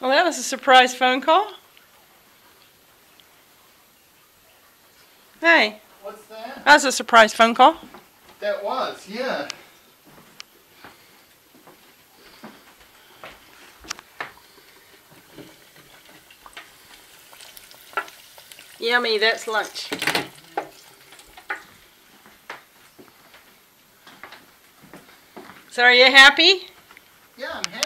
Well, that was a surprise phone call. Hey, What's that? that was a surprise phone call. That was, yeah. Yummy, that's lunch. So are you happy? Yeah, I'm happy.